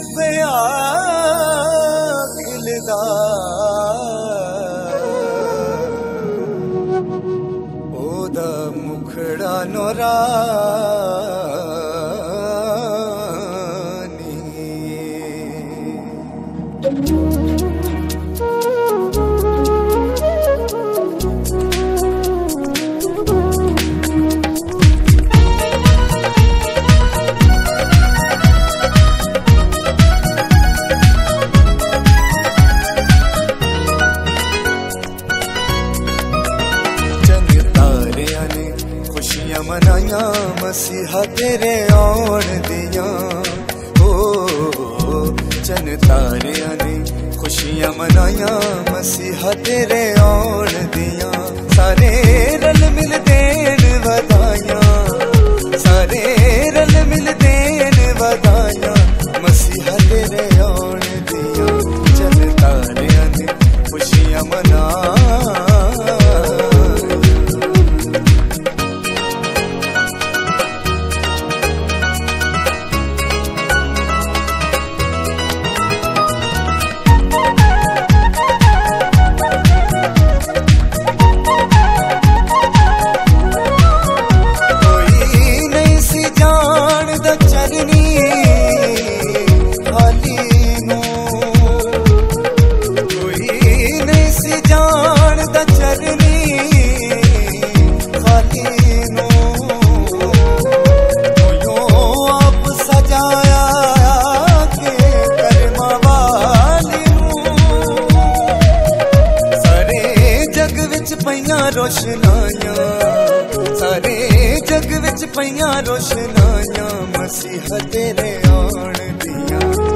ਪਿਆ ਦਿਲ ਦਾ ਉਹਦਾ ਮੁਖੜਾ ਨੋਰਾ ਨੀ मनाया मसीहा तेरे आन दिया। ओ चन तारिया ने खुशियां मनाया मसीहा तेरे आन दिया। ਪਈਆਂ ਰੋਸ਼ਨਾਈਆਂ। ਸਾਰੇ ਜਗ ਵਿੱਚ ਪਈਆਂ ਰੋਸ਼ਨਾਈਆਂ। ਮਸੀਹ ਤੇਰੇ ਆਉਣ ਦੀਆਂ।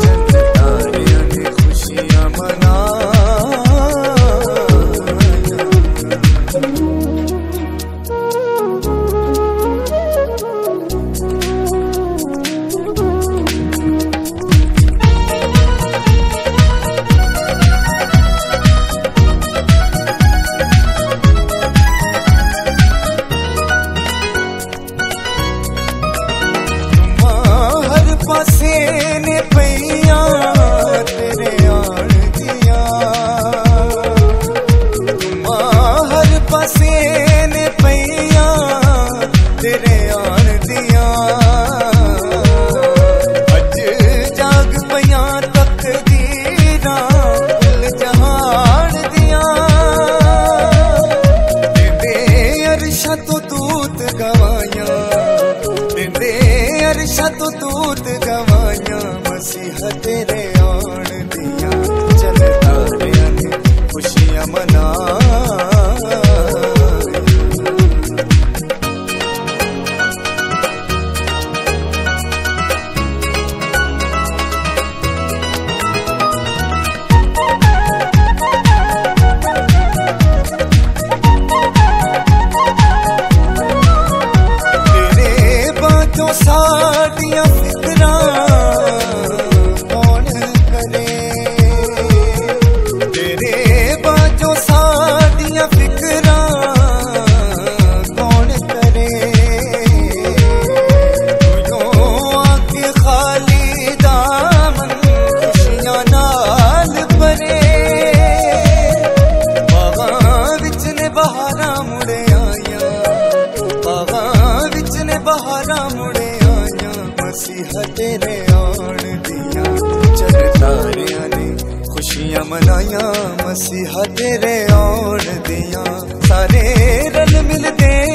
ਦੀਆਂ ਤੇਰੇ ਆਣ ਦੀਆਂ ਤੁਮਾਂ ਹਰ ਪਾਸੇ ਨੇ ਪਈਆਂ ਤੇਰੇ ਹਤੇਰੇ ਆਉਣ ਦੀਆਂ ਚਰਤਾਰਿਆਂ ਨੇ ਖੁਸ਼ੀਆਂ ਮਨਾਈਆਂ ਮਸੀਹਾ ਤੇਰੇ ਆਉਣ ਦੀਆਂ। ਸਾਰੇ ਰਲ ਮਿਲਦੇ